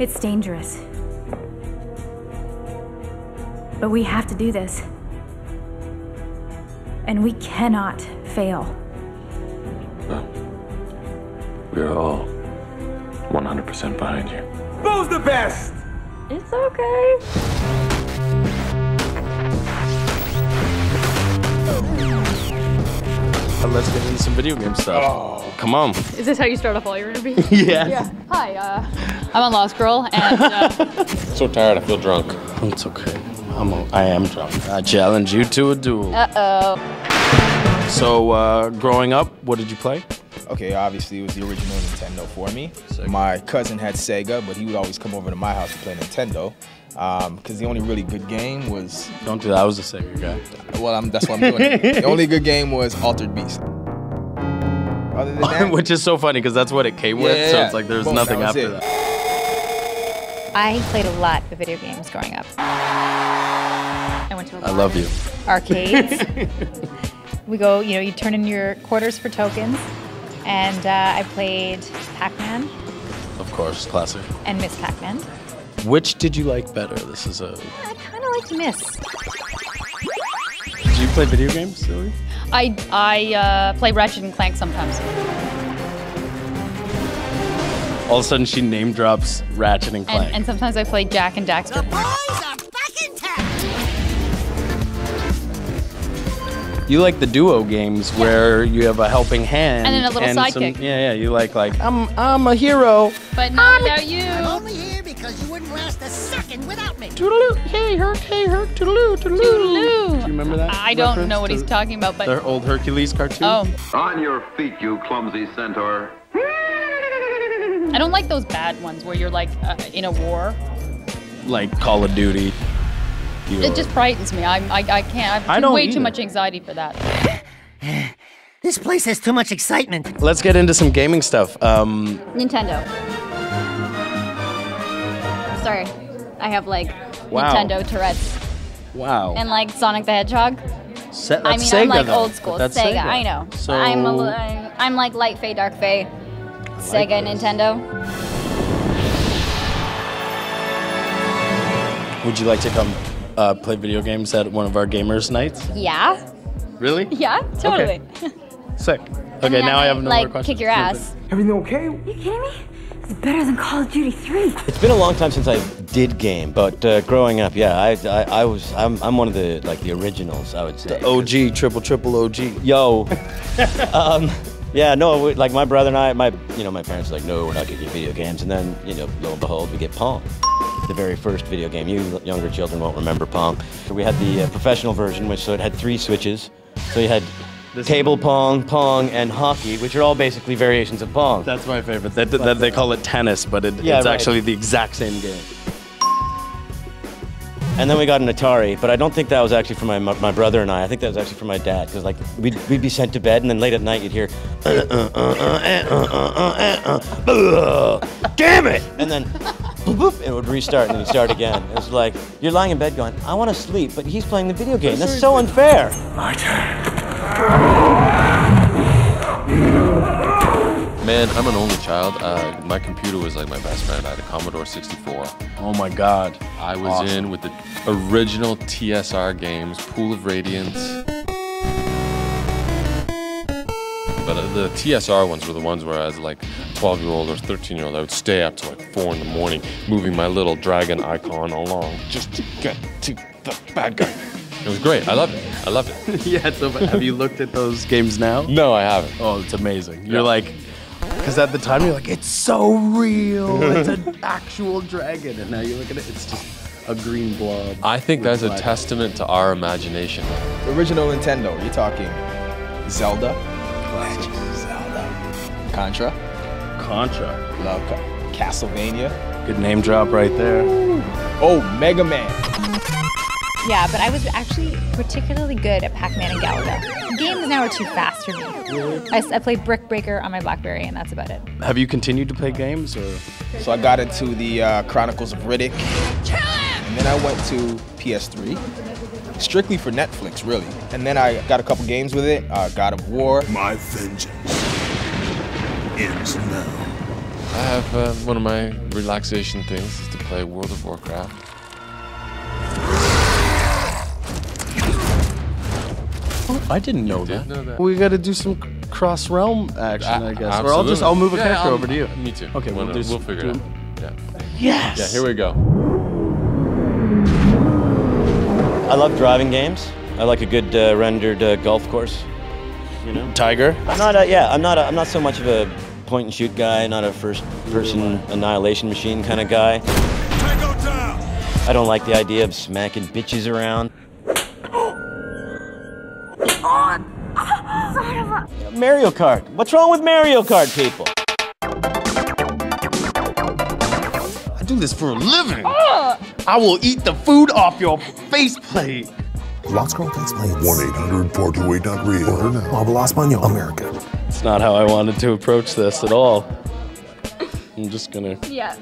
It's dangerous. But we have to do this. And we cannot fail. We're all 100% behind you. Who's the best? It's okay. Uh, Let's get into some video game stuff. Come on. Is this how you start off all your interviews? Yeah. Hi, uh, I'm a Lost Girl, and uh, So tired, I feel drunk. It's okay. I'm a, I am drunk. I challenge you to a duel. uh-oh. So, uh, growing up, what did you play? Okay, obviously it was the original Nintendo for me. My cousin had Sega, but he would always come over to my house to play Nintendo. Because the only really good game was, Don't do that. I was a Sega guy. well, I'm, that's what I'm doing. the only good game was Altered Beast. Other than that, Which is so funny because that's what it came with. So Yeah, it's like there's boom, nothing that after it. that. I played a lot of video games growing up. I went to A I love you. of arcades. we go, you know, you turn in your quarters for tokens, and uh, I played Pac-Man Of course, classic. and Miss Pac-Man. Which did you like better? This is a. I kind of liked Miss. Do you play video games, Silly? I I uh, play Ratchet and Clank sometimes. All of a sudden, she name drops Ratchet and And, Clank. and sometimes I play Jak and Daxter. You like the duo games where you have a helping hand And then a little some- sidekick. yeah, yeah. You like like I'm I'm a hero. But not about you. I'm only here because you wouldn't last a second without me. Toodaloo, hey Herc, hey Herc, toodaloo, toodaloo. Toodaloo. Do you remember that? I don't know what he's talking about, but The old Hercules cartoon. oh, On your feet, you clumsy centaur. I don't like those bad ones where you're like uh, in a war. like Call of Duty. It just frightens me. I I, I can't. I have I too- don't way either. too much anxiety for that. This place has too much excitement. Let's get into some gaming stuff. Um, Nintendo. Sorry, I have like Wow. Nintendo Tourette's wow. and like Sonic the Hedgehog. Se- I mean, Sega, I'm like though. old school That's Sega. I know. So I'm a, li- I'm like light Fey, dark Fey, Sega, this. Nintendo. would you like to come uh, play video games at one of our gamers nights? Yeah, Really? yeah, totally. Sick. Okay, now I have no more like questions. kick your ass. everything okay? You kidding me? It's better than Call of Duty 3. It's been a long time since I did game, but uh, growing up, yeah, I, I, I was I'm, I'm one of the like the originals, I would say. The OG, triple triple OG. Yo, um, yeah, no, we, like my brother and I, my you know my parents were like, no, we're not getting you video games, and then you know lo and behold, we get Pong, the very first video game. You younger children won't remember Pong. We had the uh, professional version, which so it had three switches. So you had this table pong, pong, and hockey, which are all basically variations of pong. That's my favorite. That, they call it tennis, but it, yeah, it's right. actually the exact same game. And then we got an Atari, but I don't think that was actually for my, my brother and I. I think that was actually for my dad, because like we'd, we'd be sent to bed, and then late at night you'd hear, damn it! And then boop, boop, it would restart, and then you'd start again. It was like you're lying in bed going, I want to sleep, but he's playing the video game. That's so unfair. My turn. Man, I'm an only child. Uh, my computer was like my best friend. I had a Commodore 64. Oh my god. I was Awesome. in with the original TSR games, Pool of Radiance. But uh, the TSR ones were the ones where as like 12 year old or 13 year old, I would stay up till like 4 in the morning, moving my little dragon icon along just to get to the bad guy. It was great. I loved it. I loved it. yeah, so have you looked at those games now? No, I haven't. Oh, it's amazing. You're Yeah. like, because at the time you're like, it's so real. It's an actual dragon. And now you look at it, it's just a green blob. I think that's a testament to our imagination. The original Nintendo. You're talking Zelda, Classic. Zelda, Contra, Contra. love Ca- Castlevania. Good name drop right there. Oh, Mega Man. Yeah, but I was actually particularly good at Pac-Man and Galaga. Games now are too fast for me. I played Brick Breaker on my BlackBerry, and that's about it. Have you continued to play games or? So I got into the uh, Chronicles of Riddick. And then I went to PS3. Strictly for Netflix, really. And then I got a couple games with it. Uh, God of War. My vengeance ends now. I have uh, one of my relaxation things is to play World of Warcraft. I didn't know did that. know that. We got to do some cross realm action, I guess. Or I'll just. I'll move a Yeah, character I'll- over to you. Me too. Okay, we'll, we'll do we'll s- figure it out. Yeah. Yes. Yeah, here we go. I love driving games. I like a good uh, rendered uh, golf course. You know. Tiger. I'm not a, yeah, I'm not a, I'm not so much of a point and shoot guy, not a first person annihilation machine kind of guy. I don't like the idea of smacking bitches around. Mario Kart. What's wrong with Mario Kart, people? I do this for a living. I will eat the food off your faceplate. Lost Girl takes place 1 800 428 Real. Order now. Habla Español. America. It's not how I wanted to approach this at all. I'm just gonna. Yeah.